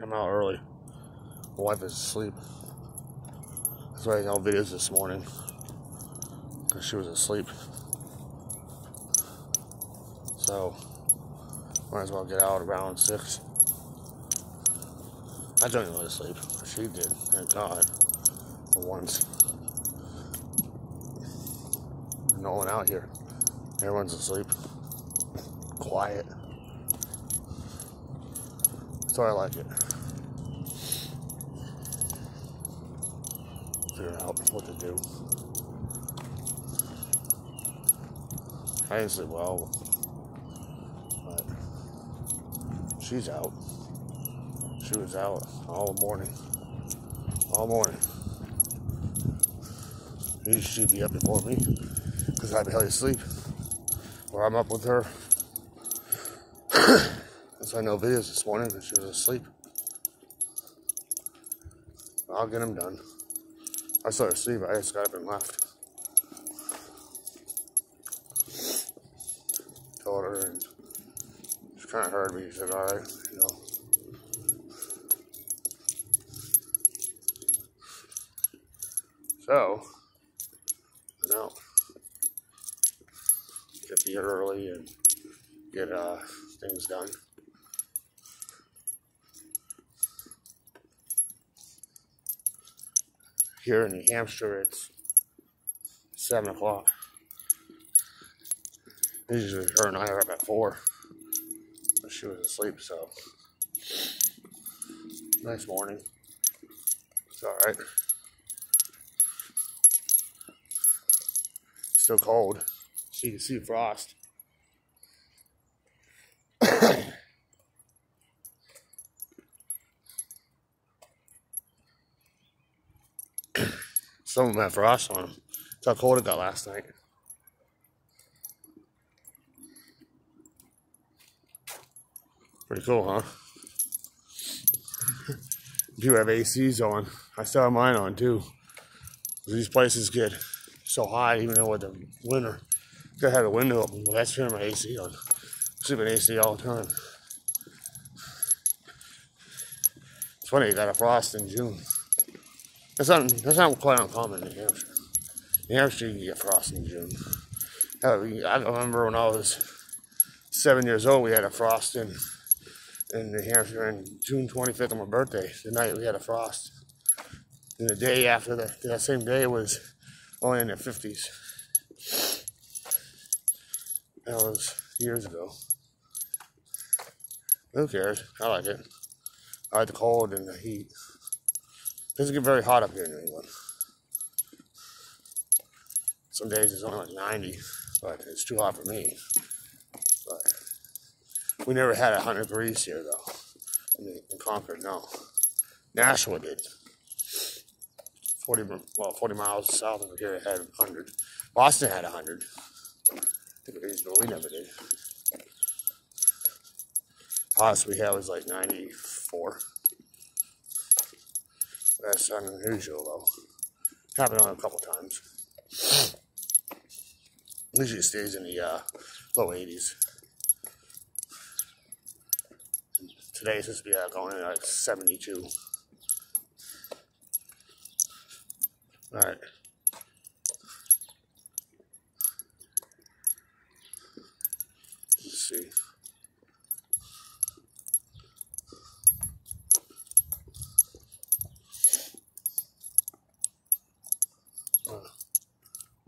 I'm out early. My wife is asleep. That's why I got videos this morning. Because she was asleep. So, might as well get out around 6. I don't even go to sleep. She did, thank God. For once. No one out here. Everyone's asleep. Quiet. So I like it. Figure out what to do. I didn't sleep well, but she's out. She was out all morning. All morning. She'd be up before me because I barely sleep. Or I'm up with her. That's why no videos this morning because she was asleep. I'll get them done. I saw her asleep. I just got up and left. Told her, and she kind of heard me. She said, "All right, you know." So, I'm out. Get here early and get uh, things done. Here in New Hampshire, it's 7 o'clock. Usually her and I are up at 4. But she was asleep, so. Nice morning. It's alright. Still cold. So you can see frost. Some of them have frost on them. How cold it got last night. Pretty cool, huh? Do have ACs on. I still have mine on too. These places get so hot, even though with the winter. Gotta have the window open. Well, that's turning my AC on. I sleep in AC all the time. It's funny, you got a frost in June. That's not, that's not quite uncommon in New Hampshire. New Hampshire, you get frost in June. Uh, I remember when I was seven years old, we had a frost in, in New Hampshire on June 25th on my birthday. The night we had a frost. And the day after that, that same day was only in the 50s. That was years ago. Who cares? I like it. I like the cold and the heat. Doesn't get very hot up here in New England. Some days it's only like 90, but it's too hot for me. But we never had 100 degrees here, though. In, Concord, no. Nashua did. 40, well, 40 miles south of here, it had 100. Boston had 100 degrees, but we never did. Hottest we had was like 94. That's unusual though. Happened on a couple times. Usually stays in the uh, low 80s. Today it's supposed to be uh, going to like 72. All right. Let's see.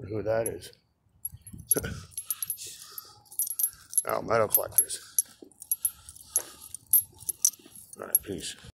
Who that is. oh, metal collectors. All right, peace.